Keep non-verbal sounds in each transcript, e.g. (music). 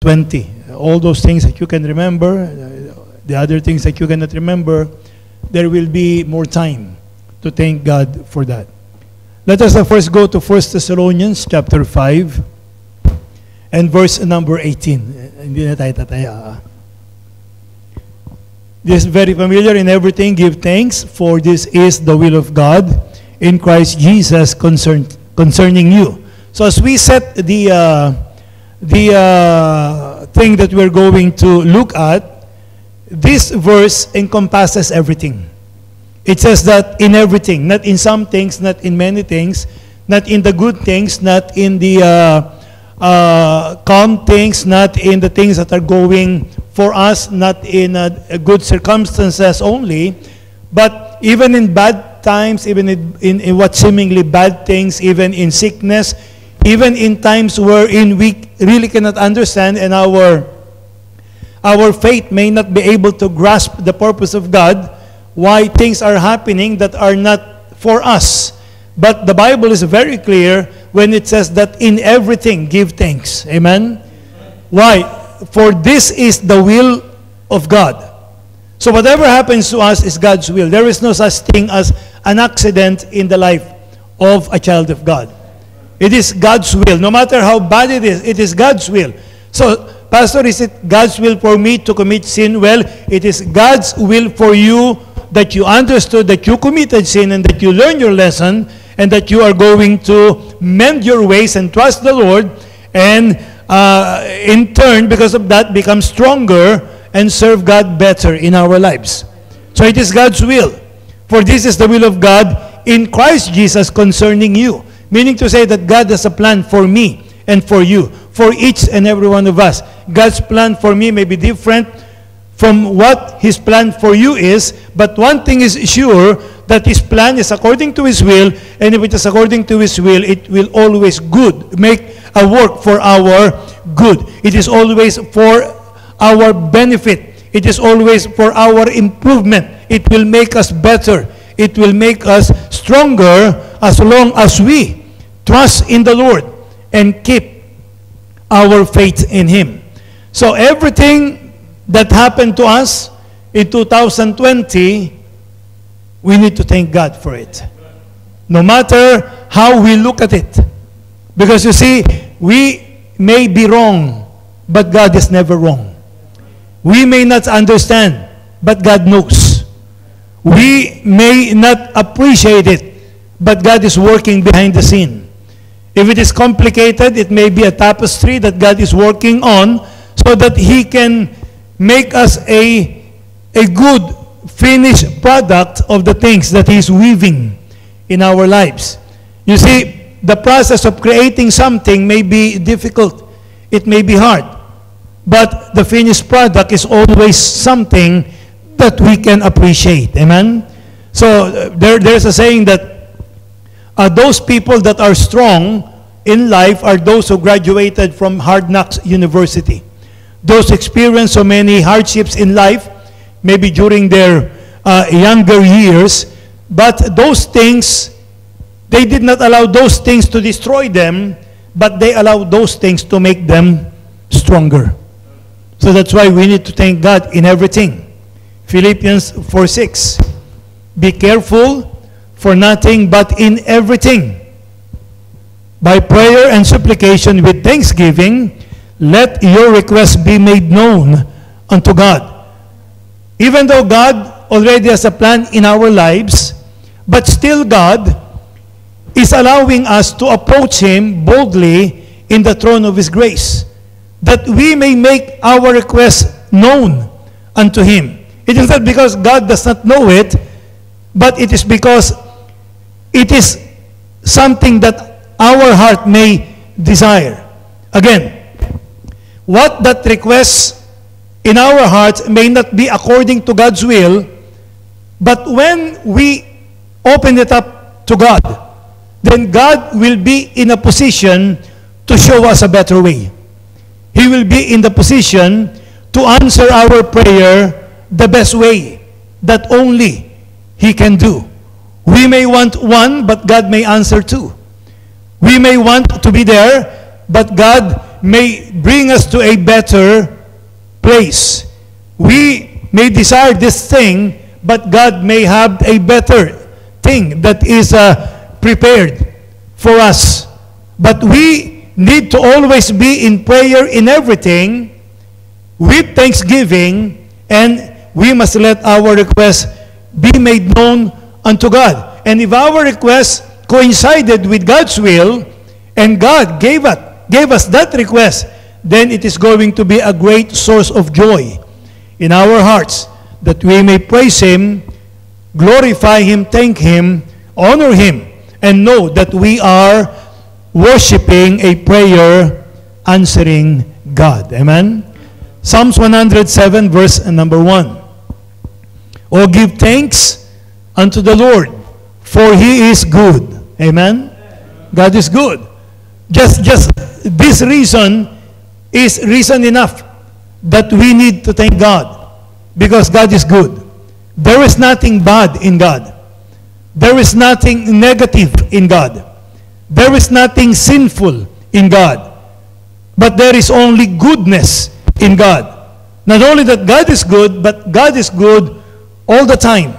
20. All those things that you can remember, the other things that you cannot remember, there will be more time to thank God for that. Let us first go to 1 Thessalonians chapter 5 and verse number 18. Eh, Hindi na ah. This is very familiar in everything. Give thanks, for this is the will of God in Christ Jesus concern, concerning you. So as we set the uh, the uh, thing that we're going to look at, this verse encompasses everything. It says that in everything, not in some things, not in many things, not in the good things, not in the uh, uh, calm things, not in the things that are going for us, not in uh, good circumstances only, but even in bad times, even in, in, in what seemingly bad things, even in sickness, even in times wherein we really cannot understand and our our faith may not be able to grasp the purpose of God, why things are happening that are not for us. But the Bible is very clear when it says that in everything give thanks. Amen? Why? For this is the will of God. So whatever happens to us is God's will. There is no such thing as an accident in the life of a child of God. It is God's will. No matter how bad it is, it is God's will. So, Pastor, is it God's will for me to commit sin? Well, it is God's will for you that you understood that you committed sin and that you learned your lesson and that you are going to mend your ways and trust the Lord and uh, in turn, because of that, become stronger and serve God better in our lives. So it is God's will. For this is the will of God in Christ Jesus concerning you. Meaning to say that God has a plan for me and for you, for each and every one of us. God's plan for me may be different from what His plan for you is, but one thing is sure, that His plan is according to His will, and if it is according to His will, it will always good, make a work for our good. It is always for our benefit. It is always for our improvement. It will make us better. It will make us stronger as long as we trust in the Lord and keep our faith in Him. So everything that happened to us in 2020, we need to thank God for it. No matter how we look at it. Because you see, we may be wrong, but God is never wrong. We may not understand, but God knows. We may not appreciate it, but God is working behind the scene. If it is complicated, it may be a tapestry that God is working on so that He can make us a, a good finished product of the things that He's weaving in our lives. You see, the process of creating something may be difficult. It may be hard. But the finished product is always something that we can appreciate. Amen? So uh, there, there's a saying that uh, those people that are strong in life are those who graduated from Hard Knocks University. Those experience so many hardships in life, maybe during their uh, younger years, but those things, they did not allow those things to destroy them, but they allowed those things to make them stronger. So that's why we need to thank God in everything. Philippians 4 6. Be careful for nothing but in everything. By prayer and supplication with thanksgiving, let your requests be made known unto God. Even though God already has a plan in our lives, but still God is allowing us to approach Him boldly in the throne of His grace, that we may make our requests known unto Him. It is not because God does not know it, but it is because it is something that our heart may desire. Again, what that request in our hearts may not be according to God's will, but when we open it up to God, then God will be in a position to show us a better way. He will be in the position to answer our prayer the best way that only He can do. We may want one, but God may answer two. We may want to be there, but God may bring us to a better place. We may desire this thing, but God may have a better thing that is uh, prepared for us. But we need to always be in prayer in everything with thanksgiving, and we must let our requests be made known unto God. And if our request coincided with God's will, and God gave us, gave us that request, then it is going to be a great source of joy in our hearts that we may praise Him, glorify Him, thank Him, honor Him, and know that we are worshiping a prayer answering God. Amen? Psalms 107, verse number 1. Oh, give thanks unto the Lord, for He is good. Amen? God is good. Just, just this reason is reason enough that we need to thank God because God is good. There is nothing bad in God. There is nothing negative in God. There is nothing sinful in God. But there is only goodness in God. Not only that God is good, but God is good all the time.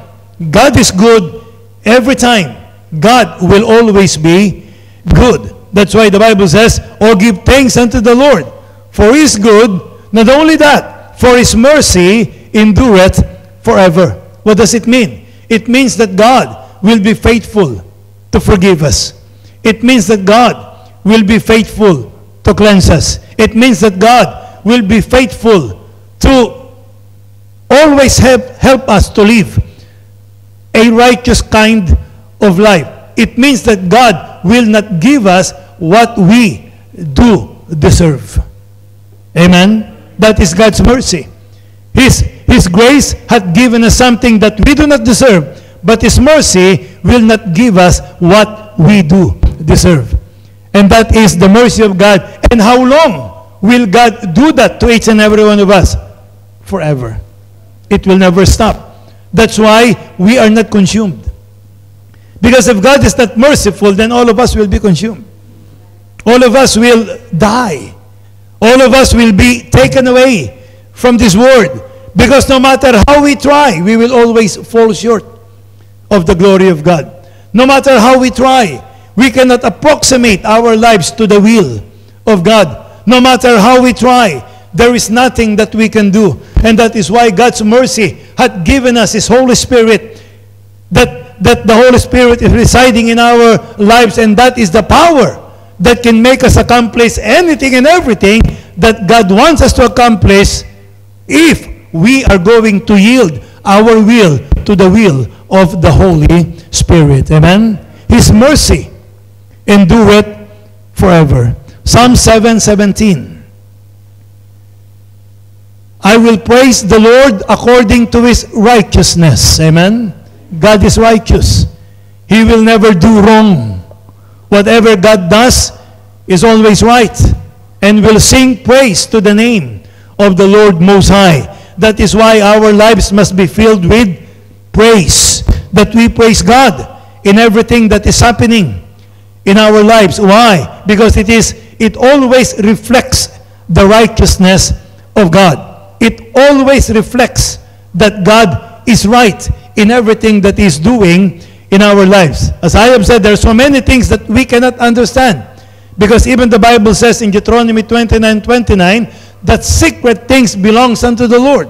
God is good every time. God will always be good. That's why the Bible says, Oh, give thanks unto the Lord, for he is good. Not only that, for his mercy endureth forever. What does it mean? It means that God will be faithful to forgive us. It means that God will be faithful to cleanse us. It means that God will be faithful to always help, help us to live a righteous kind of life. It means that God will not give us what we do deserve. Amen? That is God's mercy. His, His grace hath given us something that we do not deserve, but His mercy will not give us what we do deserve. And that is the mercy of God. And how long will God do that to each and every one of us? Forever. It will never stop. That's why we are not consumed. Because if God is not merciful, then all of us will be consumed. All of us will die. All of us will be taken away from this world. Because no matter how we try, we will always fall short of the glory of God. No matter how we try, we cannot approximate our lives to the will of God. No matter how we try, there is nothing that we can do. And that is why God's mercy had given us His Holy Spirit. That, that the Holy Spirit is residing in our lives, and that is the power that can make us accomplish anything and everything that God wants us to accomplish if we are going to yield our will to the will of the Holy Spirit. Amen? His mercy endureth forever. Psalm 7:17. I will praise the Lord according to his righteousness. Amen. God is righteous. He will never do wrong. Whatever God does is always right and will sing praise to the name of the Lord Most High. That is why our lives must be filled with praise. That we praise God in everything that is happening in our lives. Why? Because it is it always reflects the righteousness of God. It always reflects that God is right in everything that He's doing in our lives. As I have said, there are so many things that we cannot understand. Because even the Bible says in Deuteronomy 29, 29, that secret things belongs unto the Lord.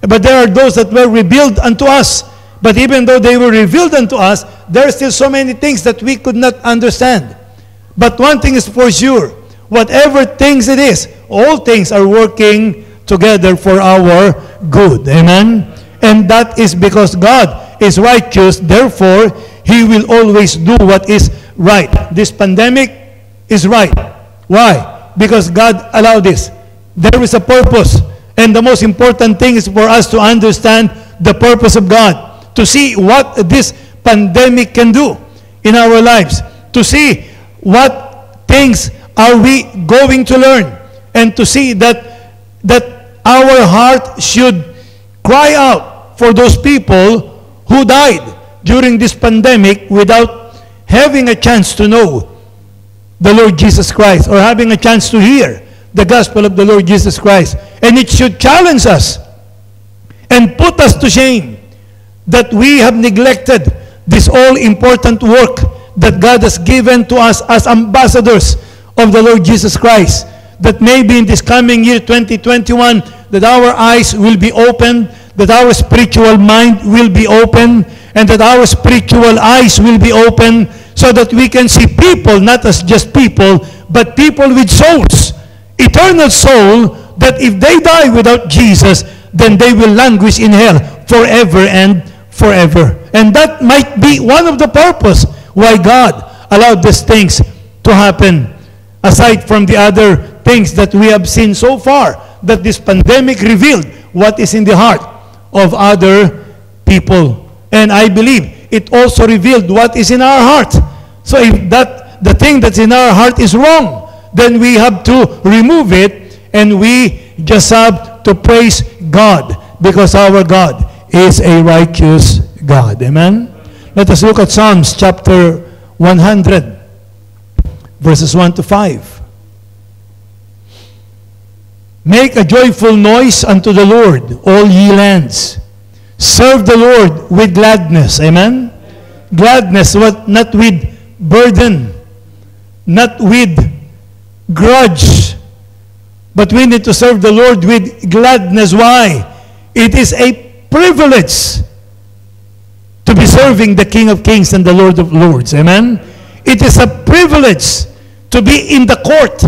But there are those that were revealed unto us. But even though they were revealed unto us, there are still so many things that we could not understand. But one thing is for sure, whatever things it is, all things are working together for our good. Amen? And that is because God is righteous, therefore, He will always do what is right. This pandemic is right. Why? Because God allowed this. There is a purpose. And the most important thing is for us to understand the purpose of God to see what this pandemic can do in our lives, to see what things are we going to learn, and to see that, that our heart should cry out for those people who died during this pandemic without having a chance to know the Lord Jesus Christ or having a chance to hear the gospel of the Lord Jesus Christ. And it should challenge us and put us to shame that we have neglected this all-important work that God has given to us as ambassadors of the Lord Jesus Christ. That maybe in this coming year, 2021, that our eyes will be opened, that our spiritual mind will be open, and that our spiritual eyes will be open so that we can see people not as just people, but people with souls, eternal soul, that if they die without Jesus, then they will languish in hell forever and forever. And that might be one of the purpose why God allowed these things to happen, aside from the other things that we have seen so far, that this pandemic revealed what is in the heart of other people. And I believe it also revealed what is in our heart. So if that the thing that's in our heart is wrong, then we have to remove it and we just have to praise God because our God is a righteous God. Amen? Let us look at Psalms chapter 100, verses 1 to 5. Make a joyful noise unto the Lord, all ye lands. Serve the Lord with gladness. Amen? Gladness, what, not with burden, not with grudge, but we need to serve the Lord with gladness. Why? It is a privilege to be serving the King of Kings and the Lord of Lords. Amen? It is a privilege to be in the court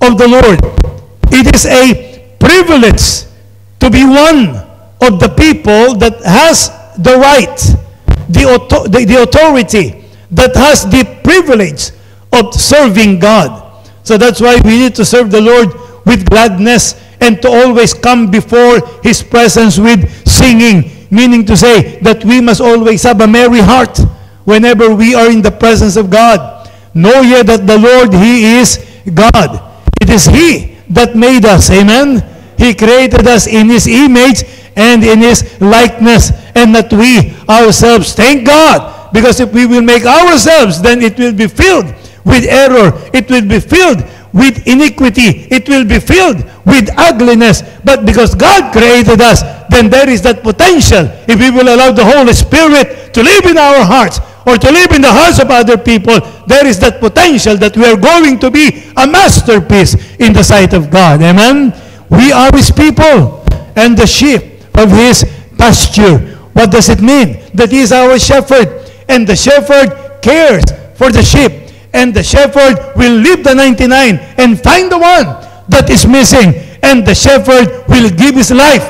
of the Lord. It is a privilege to be one of the people that has the right, the, auto- the, the authority, that has the privilege of serving God. So that's why we need to serve the Lord with gladness and to always come before His presence with singing, meaning to say that we must always have a merry heart whenever we are in the presence of God. Know ye that the Lord, He is God. It is He that made us. Amen? He created us in His image and in His likeness, and not we ourselves. Thank God. Because if we will make ourselves, then it will be filled with error. It will be filled with iniquity. It will be filled with ugliness. But because God created us, then there is that potential. If we will allow the Holy Spirit to live in our hearts or to live in the hearts of other people, there is that potential that we are going to be a masterpiece in the sight of God. Amen? We are His people and the sheep of His pasture. What does it mean? That He is our shepherd. And the shepherd cares for the sheep and the shepherd will leave the 99 and find the one that is missing. And the shepherd will give his life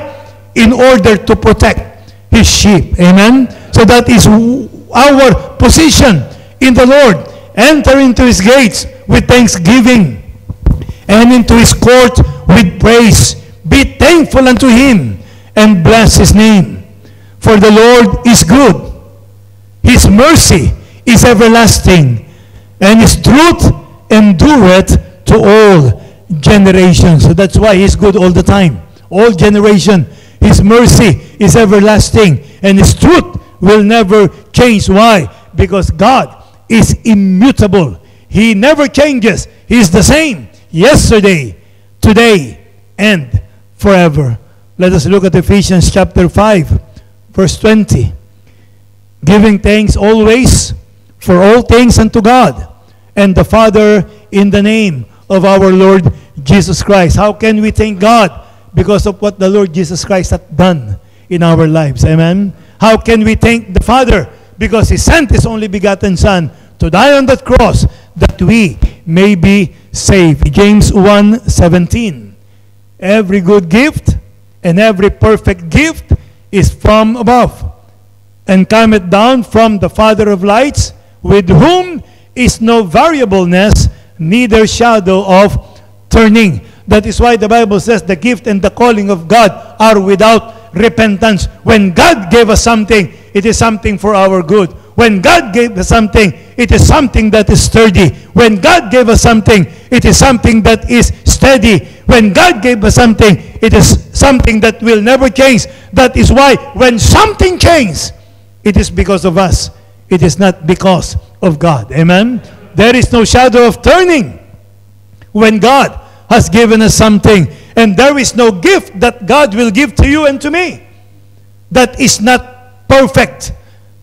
in order to protect his sheep. Amen? So that is our position in the Lord. Enter into his gates with thanksgiving and into his court with praise. Be thankful unto him and bless his name. For the Lord is good. His mercy is everlasting and his truth endureth to all generations. So that's why he's good all the time. All generation. His mercy is everlasting. And his truth will never change. Why? Because God is immutable. He never changes. He's the same yesterday, today, and forever. Let us look at Ephesians chapter 5, verse 20. Giving thanks always for all things unto God and the Father in the name of our Lord Jesus Christ. How can we thank God? Because of what the Lord Jesus Christ hath done in our lives. Amen? How can we thank the Father? Because He sent His only begotten Son to die on that cross that we may be saved. James 1 17. Every good gift and every perfect gift is from above and cometh down from the Father of lights, with whom is no variableness, neither shadow of turning. That is why the Bible says the gift and the calling of God are without repentance. When God gave us something, it is something for our good. When God gave us something, it is something that is sturdy. When God gave us something, it is something that is steady. When God gave us something, it is something that will never change. That is why when something changes, it is because of us. It is not because of God. Amen? There is no shadow of turning when God has given us something. And there is no gift that God will give to you and to me that is not perfect.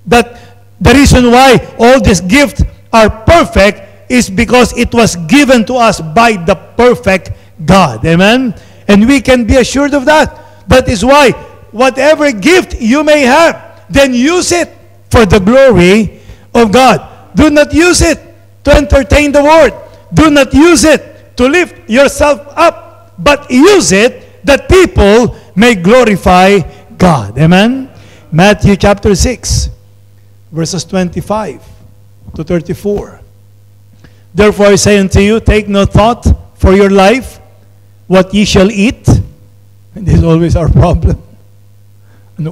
That the reason why all these gifts are perfect is because it was given to us by the perfect God. Amen? And we can be assured of that. That is why whatever gift you may have, then use it for the glory of God. Do not use it to entertain the world. Do not use it to lift yourself up, but use it that people may glorify God. Amen? Matthew chapter 6, verses 25 to 34. Therefore I say unto you, take no thought for your life, what ye shall eat. And (laughs) this is always our problem. (laughs)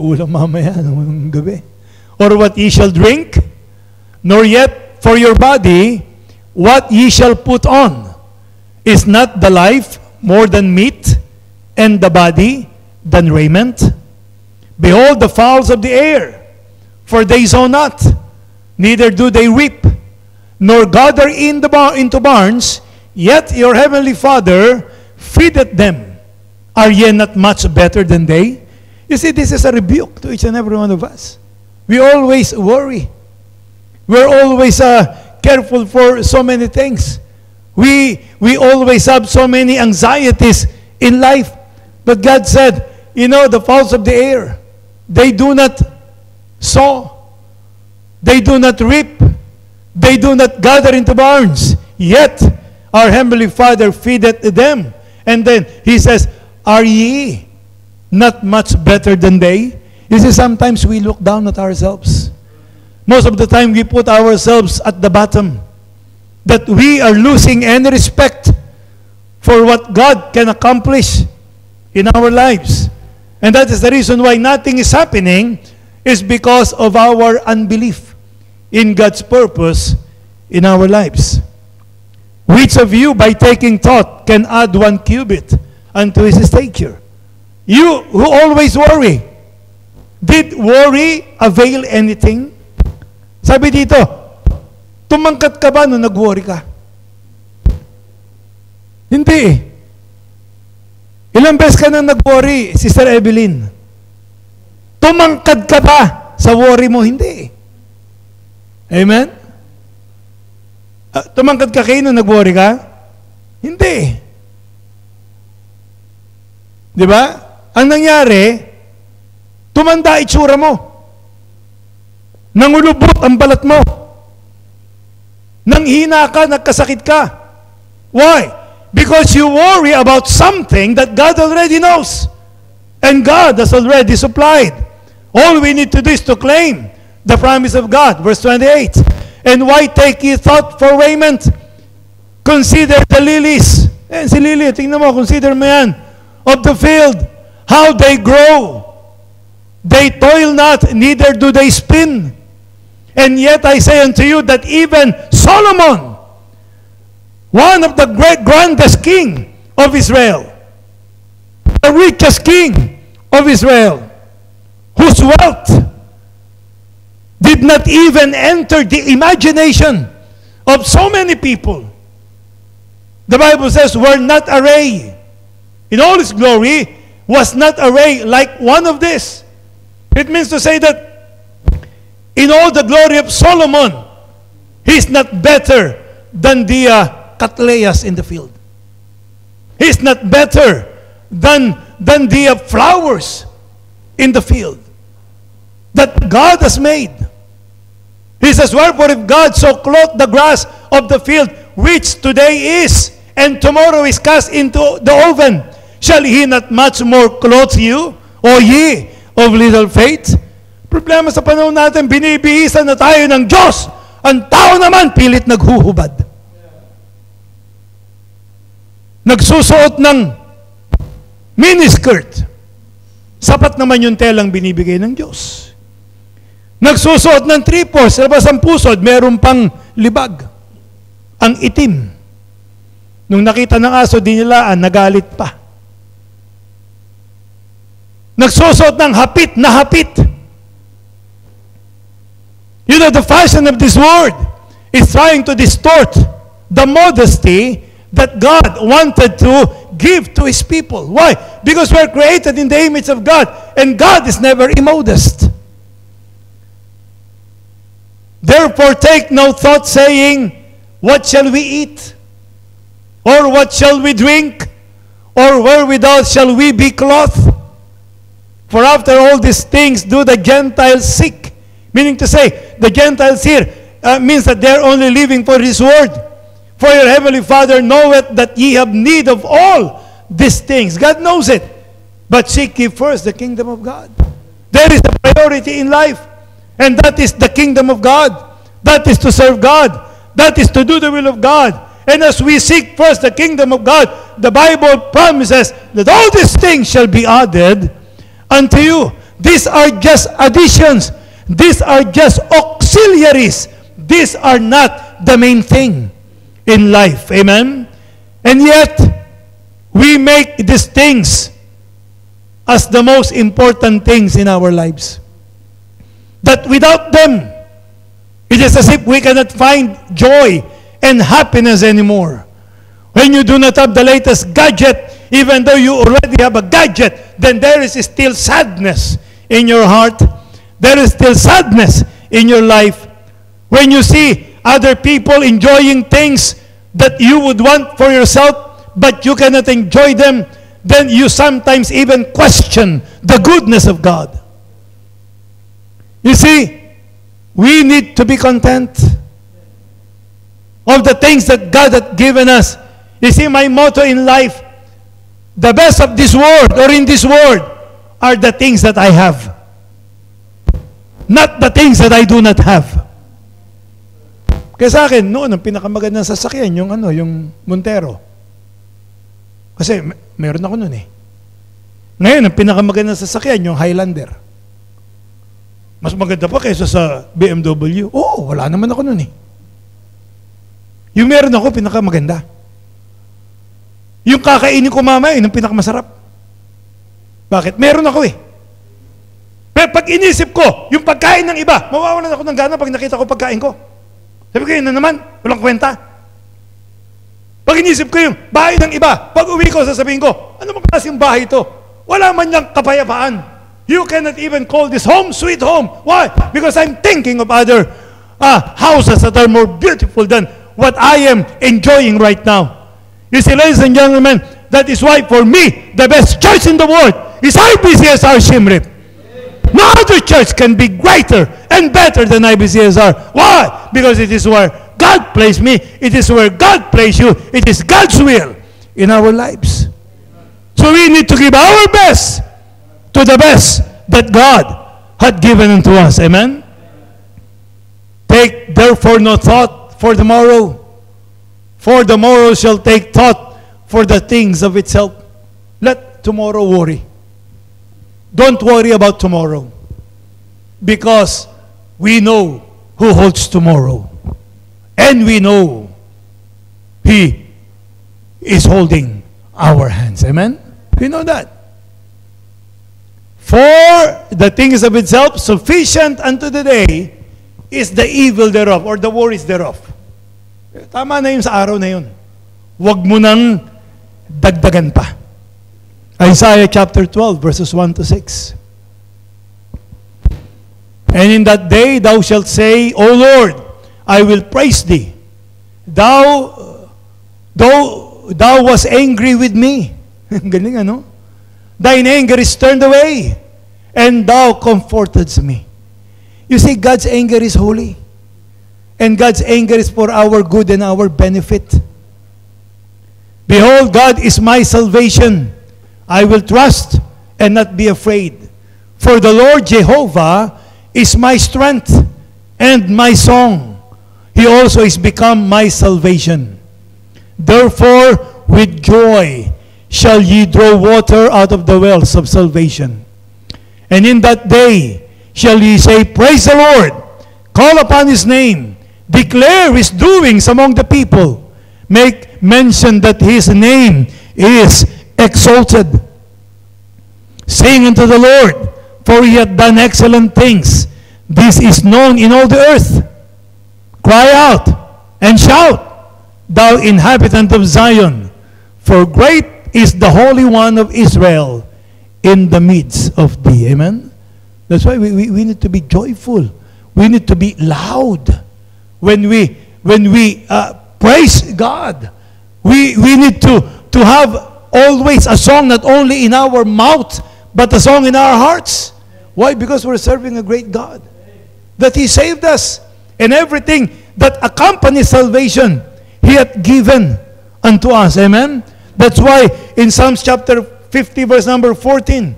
Or what ye shall drink, nor yet for your body, what ye shall put on. Is not the life more than meat, and the body than raiment? Behold the fowls of the air, for they sow not, neither do they reap, nor gather in the bar- into barns, yet your heavenly Father feedeth them. Are ye not much better than they? You see, this is a rebuke to each and every one of us. We always worry. We're always uh, careful for so many things. We, we always have so many anxieties in life. But God said, you know, the fowls of the air, they do not sow, they do not reap, they do not gather into barns. Yet our Heavenly Father feedeth them. And then He says, Are ye not much better than they? You see, sometimes we look down at ourselves. Most of the time, we put ourselves at the bottom. That we are losing any respect for what God can accomplish in our lives. And that is the reason why nothing is happening is because of our unbelief in God's purpose in our lives. Which of you, by taking thought, can add one cubit unto his stature? You who always worry, did worry avail anything? Sabi dito, tumangkat ka ba nung nag-worry ka? Hindi eh. Ilang beses ka nang nag-worry, Sister Evelyn? Tumangkad ka ba sa worry mo? Hindi eh. Amen? Uh, tumangkad ka kayo nung nag-worry ka? Hindi eh. Di ba? Ang nangyari, tumanda itsura mo. Nangulubot ang balat mo. Nanghina ka, nagkasakit ka. Why? Because you worry about something that God already knows. And God has already supplied. All we need to do is to claim the promise of God. Verse 28. And why take ye thought for raiment? Consider the lilies. Eh, si lily, tingnan mo, consider mo yan. Of the field, how they grow. They toil not, neither do they spin. And yet I say unto you that even Solomon, one of the great grandest king of Israel, the richest king of Israel, whose wealth did not even enter the imagination of so many people. The Bible says, were not array in all its glory, was not array like one of this. It means to say that in all the glory of Solomon, he's not better than the uh, cattleyas in the field. He's not better than, than the uh, flowers in the field that God has made. He says, Wherefore if God so clothed the grass of the field, which today is, and tomorrow is cast into the oven, shall He not much more clothe you, O ye of little faith? Problema sa panahon natin, binibihisan na tayo ng Diyos. Ang tao naman, pilit naghuhubad. Nagsusuot ng miniskirt. Sapat naman yung telang binibigay ng Diyos. Nagsusuot ng tripos, labas ang pusod, meron pang libag. Ang itim. Nung nakita ng aso, di nilaan, nagalit pa. Nagsusuot ng hapit na hapit. You know, the fashion of this world is trying to distort the modesty that God wanted to give to His people. Why? Because we're created in the image of God, and God is never immodest. Therefore, take no thought saying, What shall we eat? Or what shall we drink? Or wherewithal shall we be clothed? For after all these things do the Gentiles seek. Meaning to say, the Gentiles here uh, means that they're only living for His word. For your heavenly Father knoweth that ye have need of all these things. God knows it. But seek ye first the kingdom of God. There is a priority in life. And that is the kingdom of God. That is to serve God. That is to do the will of God. And as we seek first the kingdom of God, the Bible promises that all these things shall be added unto you. These are just additions. These are just auxiliaries. These are not the main thing in life. Amen? And yet, we make these things as the most important things in our lives. That without them, it is as if we cannot find joy and happiness anymore. When you do not have the latest gadget, even though you already have a gadget, then there is still sadness in your heart. There is still sadness in your life. When you see other people enjoying things that you would want for yourself, but you cannot enjoy them, then you sometimes even question the goodness of God. You see, we need to be content of the things that God has given us. You see, my motto in life, the best of this world or in this world are the things that I have. Not the things that I do not have. Kaya sa akin, noon, ang pinakamagandang sasakyan, yung ano, yung Montero. Kasi meron ako noon eh. Ngayon, ang pinakamagandang sasakyan, yung Highlander. Mas maganda pa kaysa sa BMW. Oo, wala naman ako noon eh. Yung meron ako, pinakamaganda. Yung kakainin ko mamaya, yun pinakamasarap. Bakit? Meron ako eh. Pero pag inisip ko, yung pagkain ng iba, mawawalan ako ng gana pag nakita ko pagkain ko. Sabi ko, yun na naman, walang kwenta. Pag inisip ko yung bahay ng iba, pag uwi ko, sasabihin ko, ano bang klaseng bahay ito? Wala man niyang kapayapaan. You cannot even call this home sweet home. Why? Because I'm thinking of other uh, houses that are more beautiful than what I am enjoying right now. You see, ladies and gentlemen, that is why for me, the best church in the world is IBCSR Shimrip. No other church can be greater and better than IBCSR. Why? Because it is where God placed me. It is where God placed you. It is God's will in our lives. So we need to give our best to the best that God had given unto us. Amen? Take therefore no thought for tomorrow, for the morrow shall take thought for the things of itself. Let tomorrow worry. Don't worry about tomorrow because we know who holds tomorrow. And we know He is holding our hands. Amen? We know that. For the things of itself, sufficient unto the day is the evil thereof or the worries thereof. Tama na yun sa araw na yun. Huwag mo nang dagdagan pa. Isaiah chapter 12, verses 1 to 6. And in that day thou shalt say, O Lord, I will praise thee. Thou, thou, thou was angry with me. (laughs) Galing ano? Thine anger is turned away, and thou comfortedst me. You see, God's anger is holy. And God's anger is for our good and our benefit. Behold, God is my salvation. I will trust and not be afraid. For the Lord Jehovah is my strength and my song. He also is become my salvation. Therefore, with joy shall ye draw water out of the wells of salvation. And in that day shall ye say, Praise the Lord, call upon his name, declare his doings among the people, make mention that his name is exalted. saying unto the Lord, for he hath done excellent things. This is known in all the earth. Cry out and shout. thou inhabitant of Zion, for great is the Holy One of Israel in the midst of thee. Amen? That's why we, we, we need to be joyful. We need to be loud when we, when we uh, praise God. We, we need to, to have always a song not only in our mouth, but a song in our hearts. Why? Because we're serving a great God. That He saved us. And everything that accompanies salvation, He hath given unto us. Amen? That's why in Psalms chapter 50, verse number 14,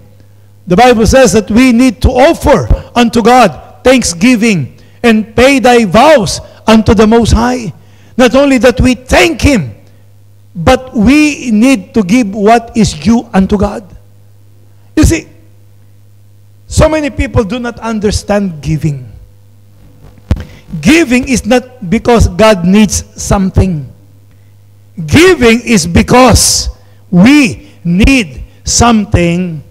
the Bible says that we need to offer unto God thanksgiving and pay thy vows unto the Most High. Not only that we thank Him, but we need to give what is due unto God. You see, so many people do not understand giving. Giving is not because God needs something. Giving is because we need something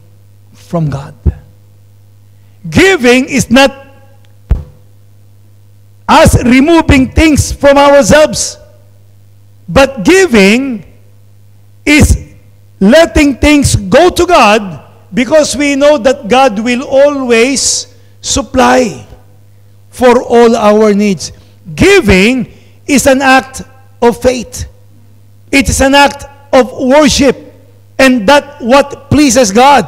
from God. Giving is not us removing things from ourselves. But giving is letting things go to God because we know that God will always supply for all our needs. Giving is an act of faith. It is an act of worship. And that what pleases God.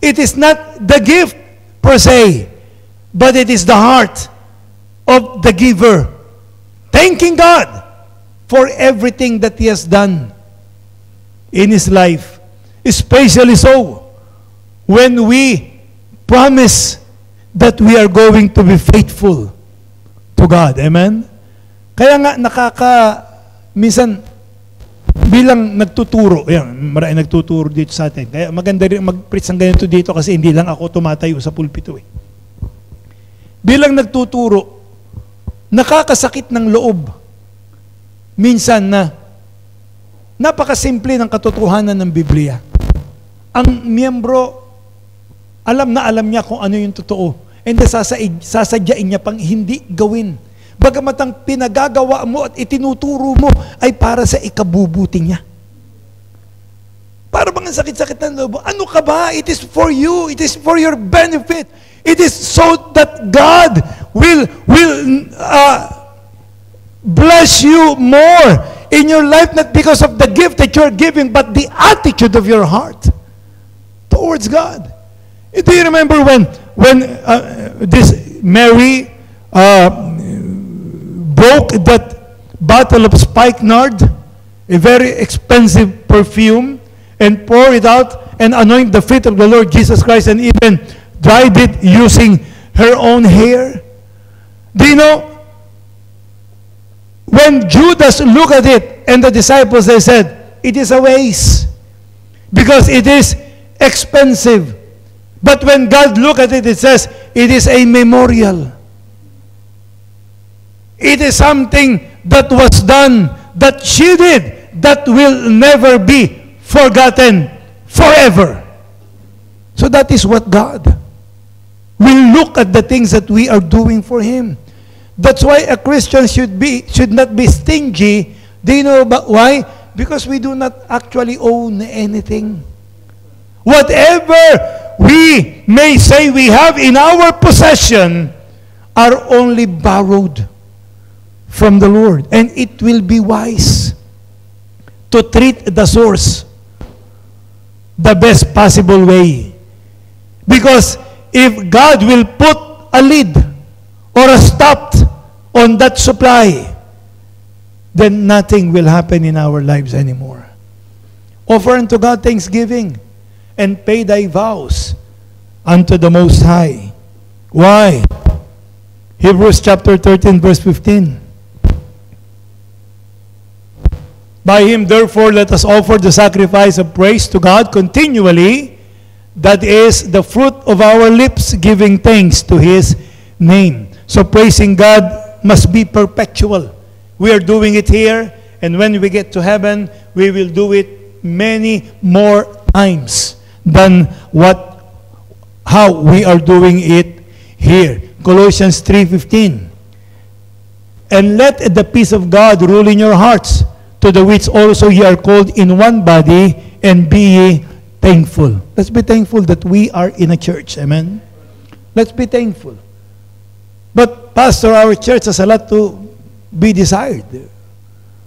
It is not the gift per se, but it is the heart of the giver. Thanking God for everything that he has done in his life. Especially so when we promise that we are going to be faithful to God. Amen? Kaya nga nakaka, minsan, bilang nagtuturo, yan, marami nagtuturo dito sa atin. Kaya maganda rin mag-preach ng ganito dito kasi hindi lang ako tumatayo sa pulpito eh. Bilang nagtuturo, nakakasakit ng loob minsan na napakasimple ng katotohanan ng Biblia. Ang miyembro, alam na alam niya kung ano yung totoo. And sasaid, sasadyain niya pang hindi gawin. Bagamat ang pinagagawa mo at itinuturo mo ay para sa ikabubuti niya. Para bang sakit-sakit ng loob. Ano ka ba? It is for you. It is for your benefit. It is so that God will will uh, bless you more in your life, not because of the gift that you're giving, but the attitude of your heart towards God. Do you remember when, when uh, this Mary uh, broke that bottle of spikenard, a very expensive perfume, and poured it out and anointed the feet of the Lord Jesus Christ and even dried it using her own hair? Do you know when Judas looked at it and the disciples, they said, it is a waste because it is expensive. But when God looked at it, it says, it is a memorial. It is something that was done, that she did, that will never be forgotten forever. So that is what God will look at the things that we are doing for Him. That's why a Christian should be should not be stingy. Do you know why? Because we do not actually own anything. Whatever we may say we have in our possession are only borrowed from the Lord. And it will be wise to treat the source the best possible way. Because if God will put a lid or a stop on that supply, then nothing will happen in our lives anymore. Offer unto God thanksgiving and pay thy vows unto the Most High. Why? Hebrews chapter 13, verse 15. By him, therefore, let us offer the sacrifice of praise to God continually. That is the fruit of our lips, giving thanks to his name. So praising God must be perpetual. We are doing it here, and when we get to heaven, we will do it many more times than what how we are doing it here. Colossians 3:15. And let the peace of God rule in your hearts, to the which also ye are called in one body, and be ye thankful. Let's be thankful that we are in a church. Amen? Let's be thankful. But, Pastor, our church has a lot to be desired. Uh,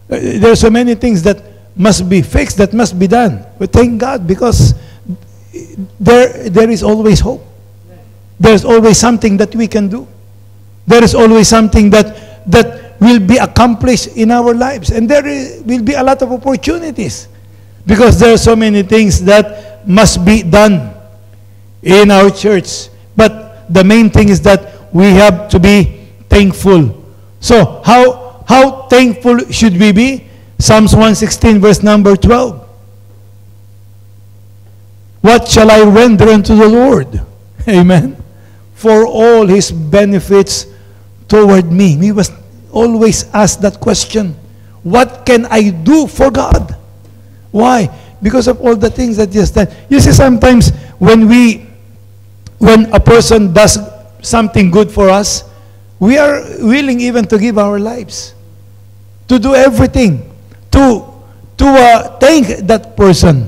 There are so many things that must be fixed, that must be done. But thank God because there, there is always hope. There's always something that we can do. There is always something that, that will be accomplished in our lives. And there is, will be a lot of opportunities because there are so many things that must be done in our church. But the main thing is that we have to be thankful. So, how, how thankful should we be? Psalms 116, verse number 12. What shall I render unto the Lord? (laughs) Amen. For all his benefits toward me. We must always ask that question. What can I do for God? Why? Because of all the things that he has done. You see, sometimes when we, when a person does something good for us, we are willing even to give our lives, to do everything, to, to uh, thank that person.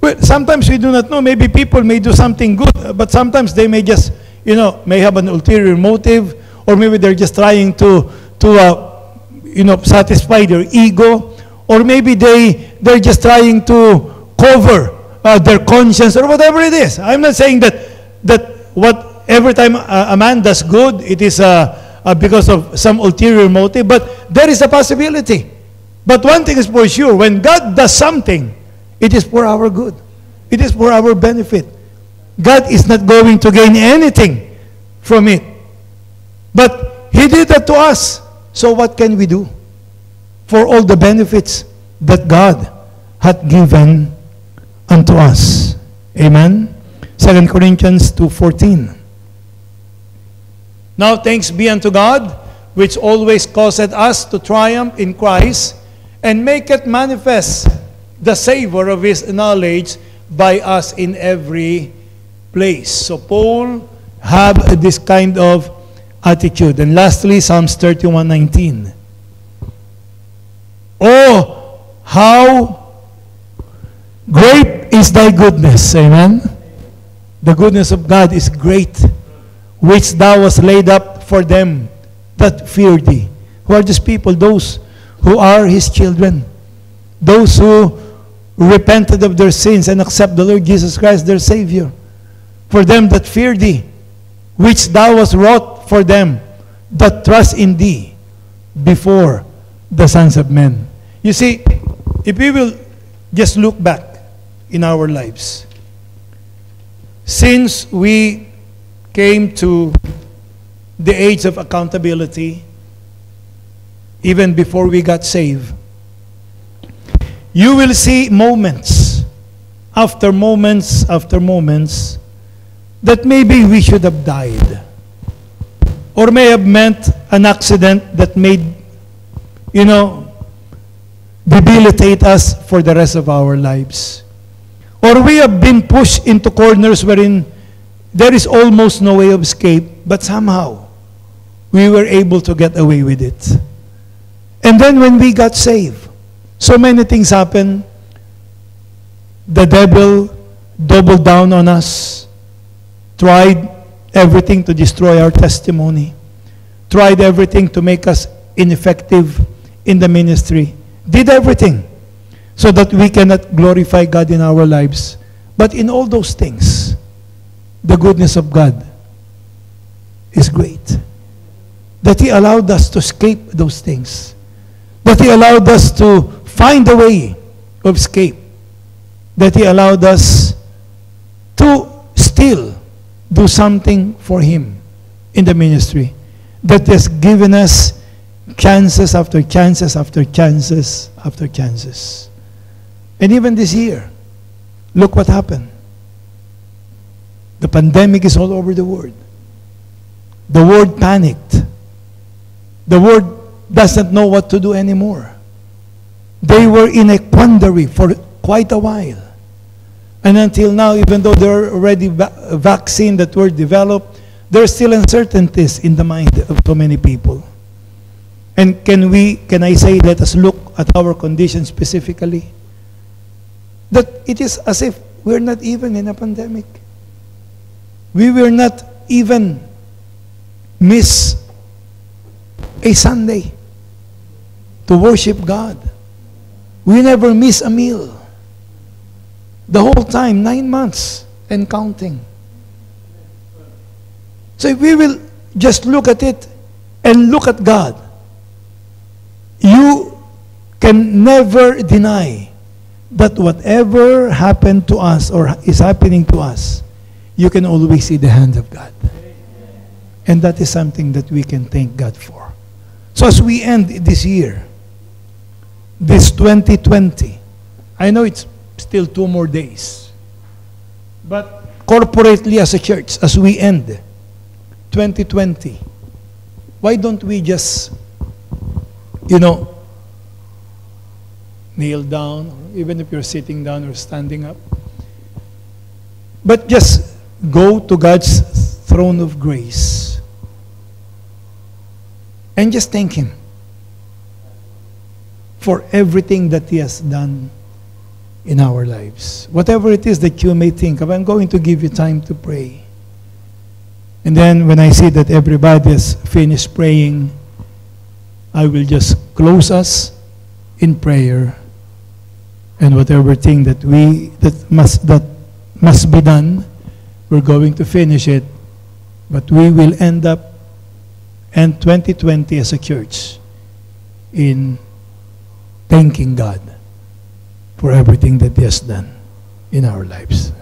Well, sometimes we do not know. Maybe people may do something good, but sometimes they may just, you know, may have an ulterior motive, or maybe they're just trying to, to uh, you know, satisfy their ego, or maybe they, they're just trying to cover uh, their conscience, or whatever it is. I'm not saying that, that what every time a, a man does good, it is uh, uh, because of some ulterior motive, but there is a possibility. But one thing is for sure, when God does something, it is for our good. It is for our benefit. God is not going to gain anything from it. But He did that to us. So what can we do for all the benefits that God hath given unto us? Amen? 2 Corinthians 2.14 Now thanks be unto God, which always causeth us to triumph in Christ, and maketh manifest the savor of his knowledge by us in every place. So Paul have this kind of attitude. And lastly, Psalms 31:19. Oh, how great is thy goodness. Amen. The goodness of God is great, which thou hast laid up for them that fear thee. Who are these people? Those who are his children. Those who repented of their sins and accept the Lord Jesus Christ their Savior. For them that fear thee, which thou hast wrought for them that trust in thee before the sons of men. You see, if we will just look back in our lives, since we came to the age of accountability, even before we got saved, you will see moments after moments after moments that maybe we should have died or may have meant an accident that made, you know, debilitate us for the rest of our lives. Or we have been pushed into corners wherein there is almost no way of escape, but somehow we were able to get away with it. And then when we got saved, so many things happened. The devil doubled down on us, tried everything to destroy our testimony, tried everything to make us ineffective in the ministry, did everything so that we cannot glorify God in our lives. But in all those things, the goodness of God is great. That He allowed us to escape those things. That He allowed us to find a way of escape. That He allowed us to still do something for Him in the ministry. That has given us chances after chances after chances after chances. And even this year, look what happened. The pandemic is all over the world. The world panicked. The world doesn't know what to do anymore. They were in a quandary for quite a while. And until now, even though there are already va- vaccine that were developed, there are still uncertainties in the mind of so many people. And can we, can I say, let us look at our condition specifically? That it is as if we're not even in a pandemic. We will not even miss a Sunday to worship God. We never miss a meal. The whole time, nine months and counting. So if we will just look at it and look at God, you can never deny that whatever happened to us or is happening to us, you can always see the hand of God. And that is something that we can thank God for. So as we end this year, this 2020, I know it's still two more days, but corporately as a church, as we end 2020, why don't we just, you know, kneel down, or even if you're sitting down or standing up, but just go to God's throne of grace and just thank Him for everything that He has done in our lives. Whatever it is that you may think of, I'm going to give you time to pray. And then when I see that everybody has finished praying, I will just close us in prayer. And whatever thing that we that must that must be done, we're going to finish it. But we will end up end 2020 as a church in thanking God for everything that He has done in our lives.